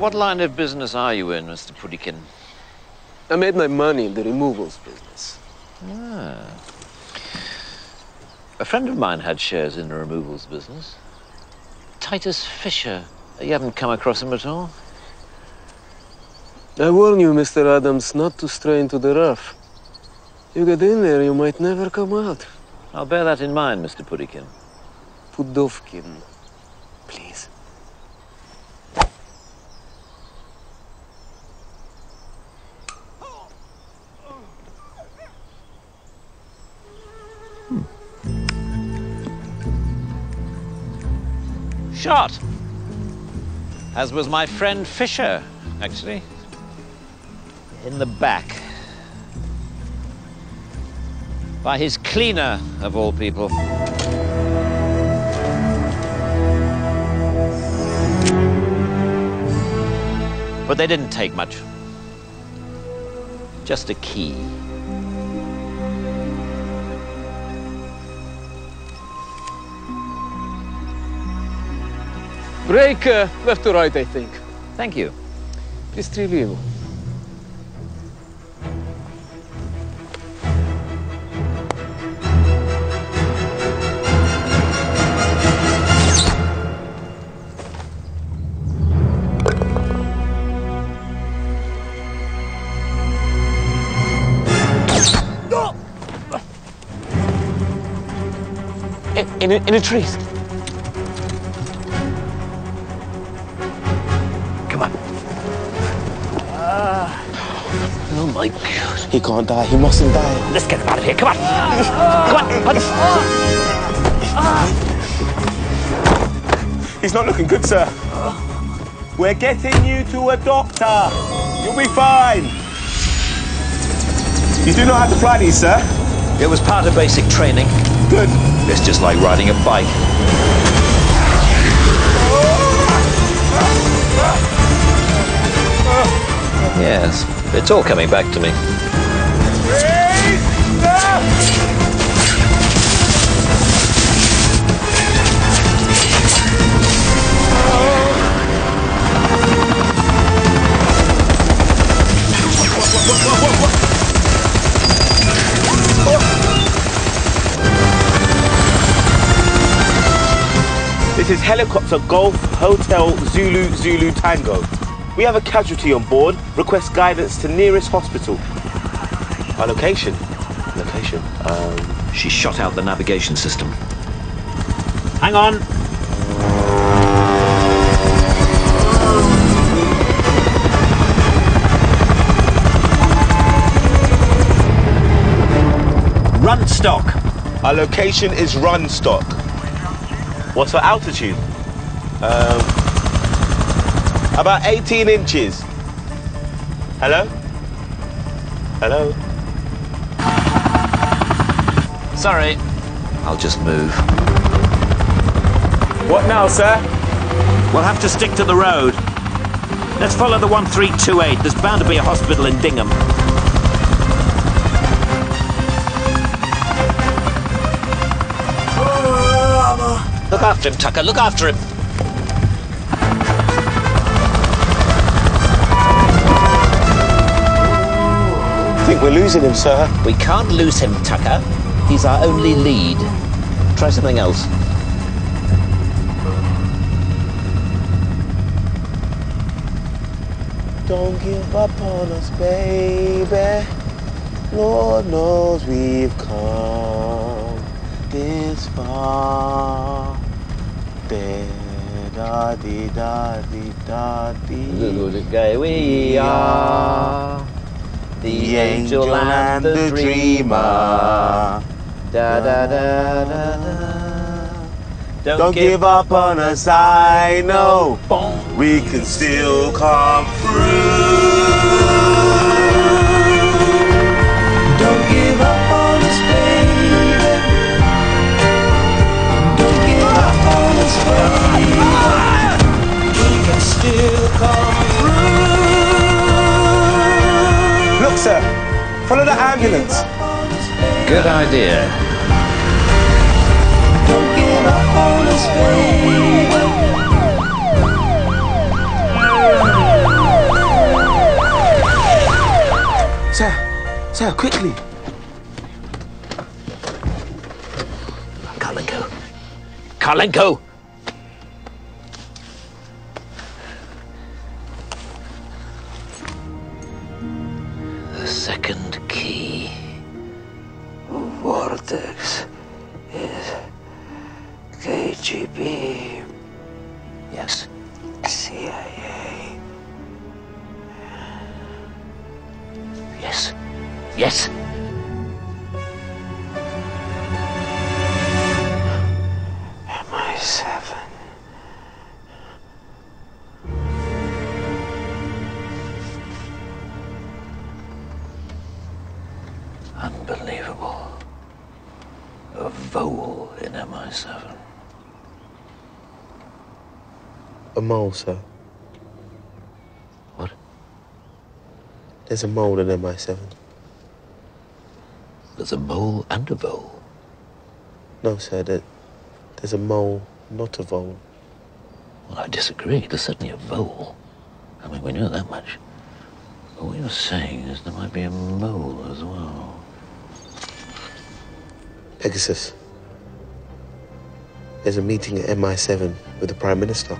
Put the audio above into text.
What line of business are you in, Mr. Pudikin? I made my money in the removals business. Ah. A friend of mine had shares in the removals business. Titus Fisher. You haven't come across him at all? I warn you, Mr. Adams, not to stray into the rough. You get in there, you might never come out. I'll bear that in mind, Mr. Pudikin. Pudovkin, please. Shot! As was my friend Fisher, actually. In the back. By his cleaner, of all people. But they didn't take much. Just a key. Break uh, left to right, I think. Thank you. Please Pristrelivo. In, in, in the trees. Oh my God. He can't die. He mustn't die. Let's get him out of here. Come on. Come on. He's not looking good, sir. We're getting you to a doctor. You'll be fine. You do know how to fly these, sir? It was part of basic training. Good. It's just like riding a bike. Yes, it's all coming back to me. This is helicopter Golf Hotel Zulu Zulu Tango. We have a casualty on board. Request guidance to nearest hospital. Our location? Location? Um... She shot out the navigation system. Hang on. Runstock. Our location is Runstock. What's our altitude? Um, about 18 inches. Hello? Hello? Sorry. I'll just move. What now, sir? We'll have to stick to the road. Let's follow the 1328. There's bound to be a hospital in Dingham. Look after him, Tucker. Look after him. Think we're losing him, sir. We can't lose him, Tucker. He's our only lead. Try something else. Don't give up on us, baby. Lord knows we've come this far. Da di da di da di. We are the angel and the dreamer. Da da da da da. Don't, Don't give up on us, I know we can still come through. sir. Follow the ambulance. Good idea. Sir, sir, quickly. Karlenko. Karlenko. Second key Vortex is KGB. Yes. CIA. Yes. Yes. Unbelievable. A vole in MI7. A mole, sir. What? There's a mole in MI7. There's a mole and a vole. No, sir, there, there's a mole, not a vole. Well, I disagree. There's certainly a vole. I mean, we know that much. But what you're saying is there might be a mole as well. Pegasus. There's a meeting at MI7 with the Prime Minister.